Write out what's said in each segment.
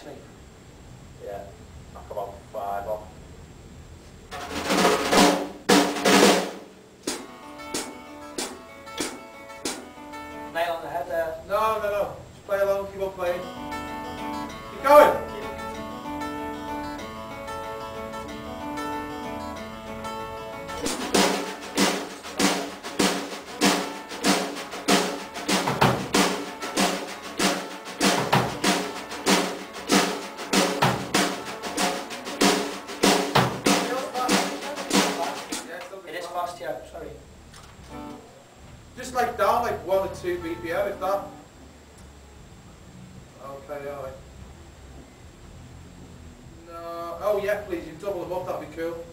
actually. Yeah, sorry. Just like down like one or two BPM if that. Okay, alright. No, oh yeah, please, you double them up, that'd be cool.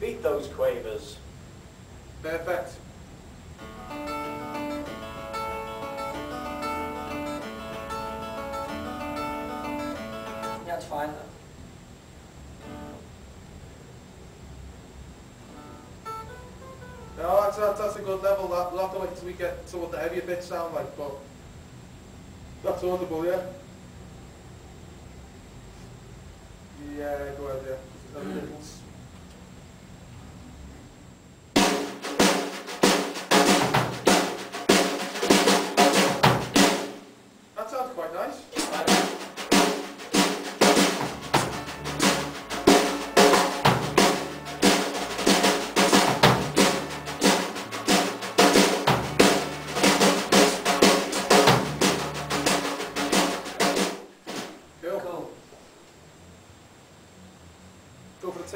Beat those quavers. Perfect. A good level. That, we'll have to wait until we get to what the heavier bits sound like, but that's audible, yeah? Yeah, go ahead, yeah.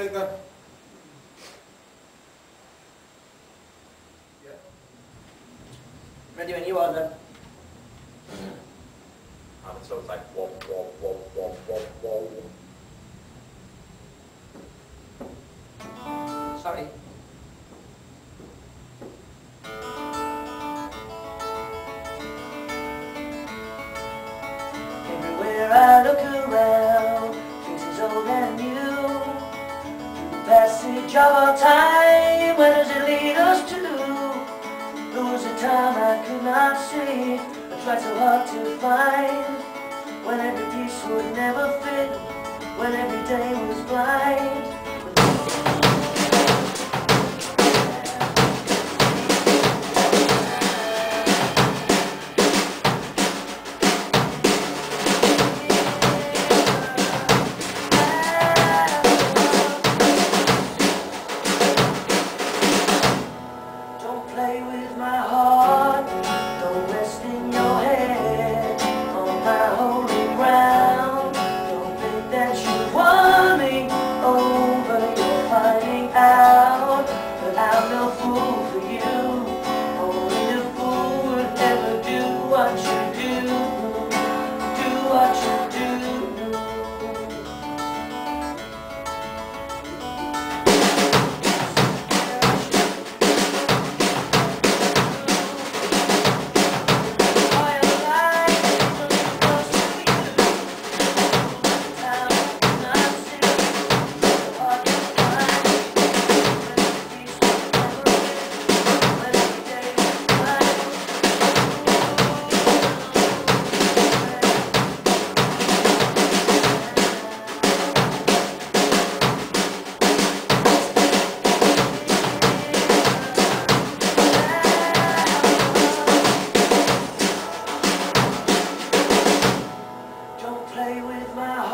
Go for the take then. Yeah. Ready when you are then. Mm-hmm. And so it's like whoa, whoa, whoa, I tried so hard to find. When every piece would never fit, when every day was blind. Play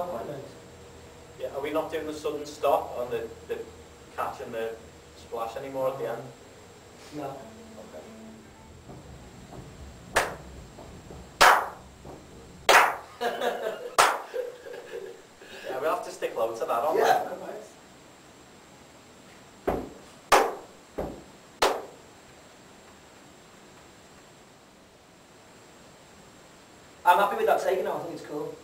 wouldn't doing the sudden stop on the, the catch and the splash anymore at the end. No. Okay. yeah, we'll have to stick loads to that on. Yeah. I'm happy with that taken out, I think it's cool.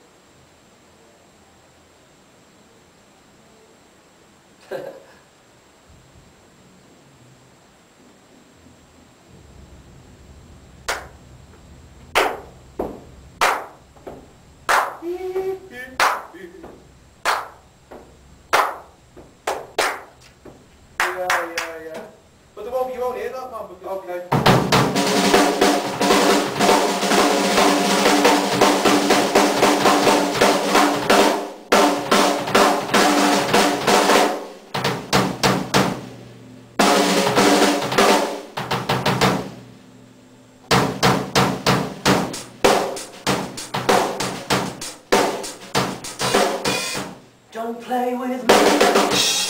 Don't play with me.